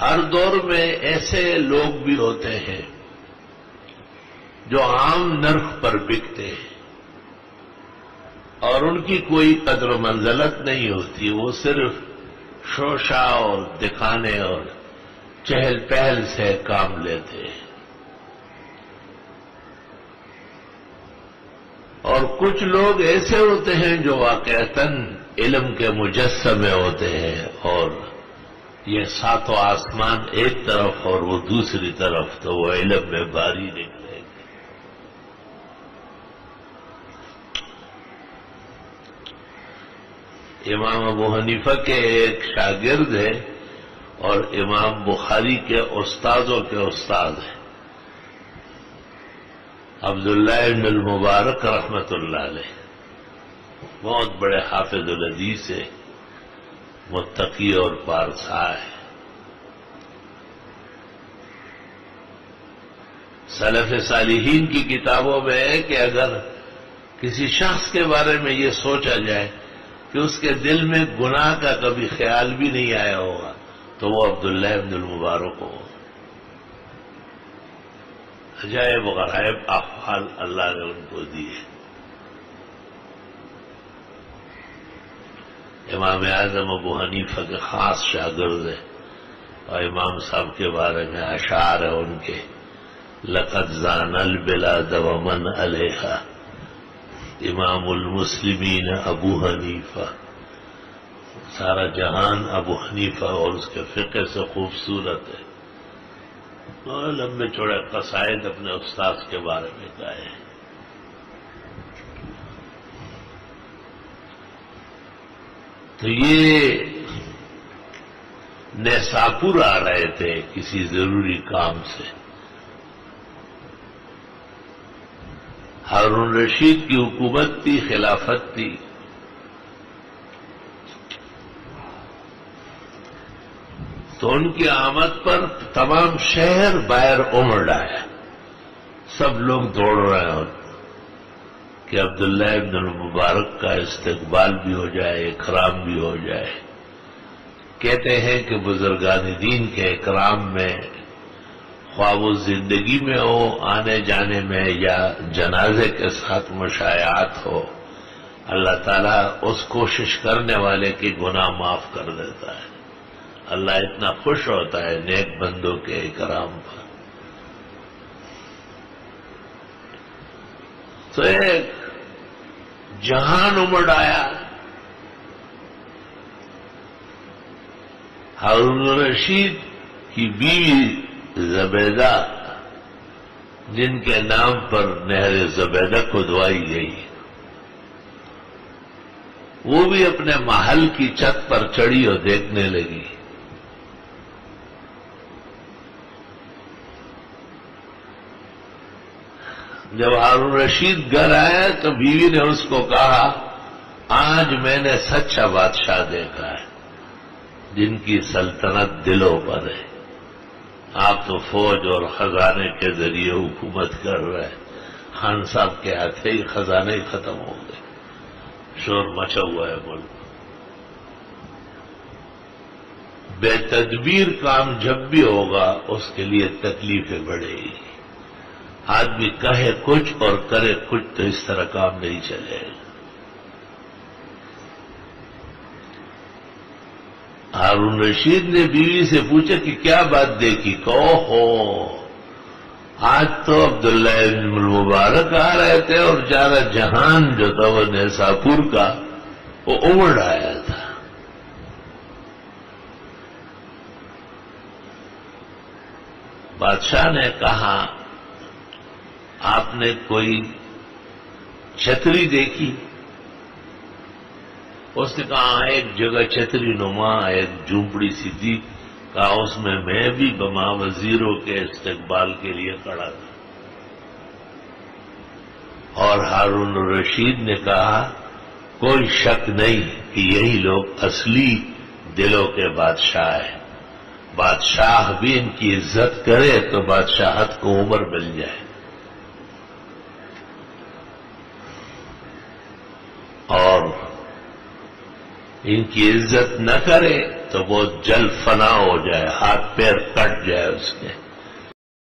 हर दौर में ऐसे लोग भी होते हैं जो आम नर्ख पर बिकते हैं। और उनकी कोई कदर मंजलत नहीं होती, वो सिर्फ़ शोशा और दिखाने और चहल पहल से काम लेते हैं। और कुछ लोग ऐसे होते हैं जो वाकता इलम के मुजस्मे होते हैं और ये सातों आसमान एक तरफ़ और वो दूसरी तरफ़ तो वो इलम में बारी निकलेंगे इमाम अबू हनीफा के एक शागिर्द है और इमाम बुखारी के उस्तादों के उस्ताद हैं। अब्दुल्ला मुबारक रहमतुल्लाह बहुत बड़े हाफिजुल हदीस से मुत्तकी और पारसा है। सलफ सालिहीन की किताबों में है कि अगर किसी शख्स के बारे में ये सोचा जाए कि उसके दिल में गुनाह का कभी ख्याल भी नहीं आया होगा तो वो अब्दुल्ला अब्दुल मुबारक हो। अजायब गरायब अफाल अल्लाह ने उनको दिए इमाम आज़म अबू हनीफा के खास शागिर्द है और इमाम साहब के बारे में अशार है उनके। लकत जानल बिला दवमन अलहा। इमामुल मुस्लिमीन अबू हनीफा। सारा जहान अबू हनीफा और उसके फ़िक्र से खूबसूरत है। और लंबे चौड़े कसायद अपने उस्ताद के बारे में गाए हैं। तो ये नैसापुर आ रहे थे किसी ज़रूरी काम से। हारून रशीद की हुकूमत थी, खिलाफत थी। तो उनकी आमद पर तमाम शहर बाहर उमड़ आया सब लोग दौड़ रहे हैं कि अब्दुल्ला इब्न मुबारक का इस्तकबाल भी हो जाए, इकराम भी हो जाए। कहते हैं कि बुजुर्गान दीन के इकराम में, ख्वाब ज़िंदगी में हो आने जाने में या जनाजे के साथ मुशायात हो, अल्लाह ताला उस कोशिश करने वाले की गुनाह माफ़ कर देता है। अल्लाह इतना खुश होता है नेक बंदों के इकराम पर। तो एक जहान उमड़ आया। हारून रशीद की बीवी जबैदा, जिनके नाम पर नहर जबैदा खुदवाई गई। वो भी अपने महल की छत पर चढ़ी और देखने लगी। जब हारून रशीद घर आया तो बीवी ने उसको कहा, आज मैंने सच्चा बादशाह देखा है, जिनकी सल्तनत दिलों पर है। आप तो फौज और खजाने के ज़रिए हुकूमत कर रहे हैं। खान साहब के हाथे ही खजाने ही खत्म हो गए। शोर मचा हुआ है मुल्क। बेतदबीर काम जब भी होगा, उसके लिए तकलीफें बढ़ेगी। आदमी कहे कुछ और करे कुछ तो इस तरह काम नहीं चले। हारून रशीद ने बीवी से पूछा कि क्या बात देखी? कहो, हो। आज तो अब्दुल्ला मुबारक आ रहे थे और ज़्यादा जहान जो था वो नेसापुर का, वो उमड़ आया था। बादशाह ने कहा आपने कोई छतरी देखी? उसने कहा एक जगह छतरी नुमा, एक झूंपड़ी सी थी। कहा, उसमें मैं भी बमा वजीरों के इस्तकबाल के लिए खड़ा था। और हारून रशीद ने कहा, कोई शक नहीं कि यही लोग असली दिलों के बादशाह हैं। बादशाह भी इनकी इज़्ज़त करे तो बादशाहत को उम्र मिल जाए और इनकी इज़्ज़त न करे तो वो जल फना हो जाए, हाथ पैर कट जाए उसके।